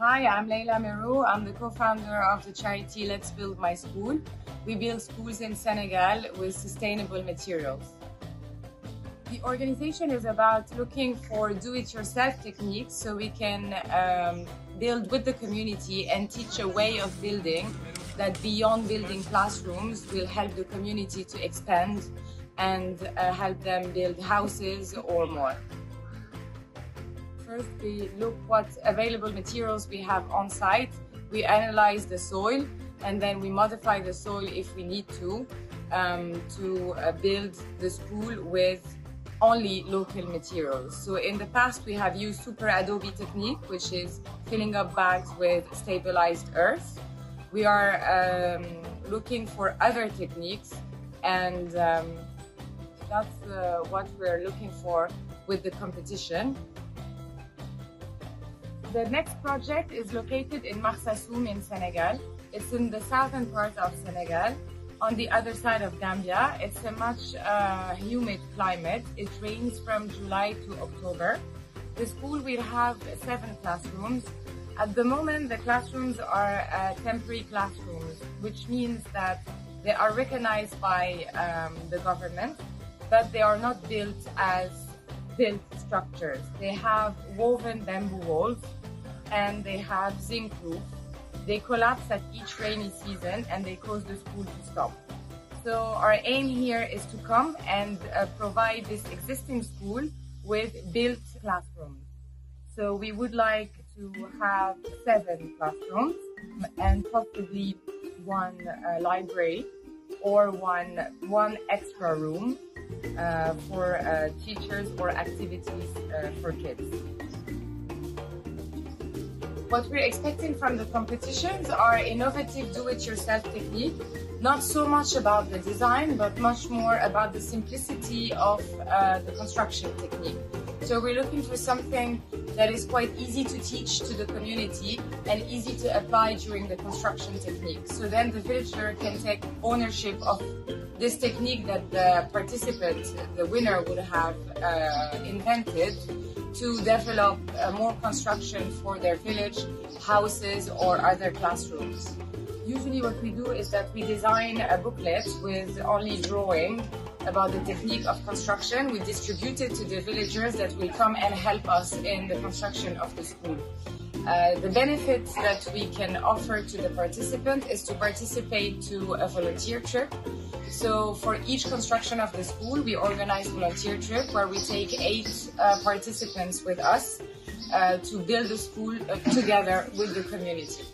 Hi, I'm Leila Merou. I'm the co-founder of the charity Let's Build My School. We build schools in Senegal with sustainable materials. The organization is about looking for do-it-yourself techniques so we can um, build with the community and teach a way of building that beyond building classrooms will help the community to expand and uh, help them build houses or more. First, we look what available materials we have on site. We analyze the soil and then we modify the soil if we need to um, to uh, build the school with only local materials. So in the past, we have used super adobe technique, which is filling up bags with stabilized earth. We are um, looking for other techniques and um, that's uh, what we're looking for with the competition. The next project is located in Marsassoum in Senegal. It's in the southern part of Senegal, on the other side of Gambia. It's a much uh, humid climate. It rains from July to October. The school will have seven classrooms. At the moment, the classrooms are uh, temporary classrooms, which means that they are recognized by um, the government, but they are not built as built structures. They have woven bamboo walls and they have zinc roof. They collapse at each rainy season and they cause the school to stop. So our aim here is to come and uh, provide this existing school with built classrooms. So we would like to have seven classrooms and possibly one uh, library or one one extra room uh, for uh, teachers or activities uh, for kids. What we're expecting from the competitions are innovative do-it-yourself technique, not so much about the design, but much more about the simplicity of uh, the construction technique. So we're looking for something that is quite easy to teach to the community and easy to apply during the construction technique. So then the villager can take ownership of this technique that the participant, the winner, would have uh, invented to develop uh, more construction for their village, houses, or other classrooms. Usually what we do is that we design a booklet with only drawing about the technique of construction. We distribute it to the villagers that will come and help us in the construction of the school. Uh, the benefits that we can offer to the participant is to participate to a volunteer trip. So for each construction of the school, we organize volunteer trip where we take eight uh, participants with us uh, to build the school uh, together with the community.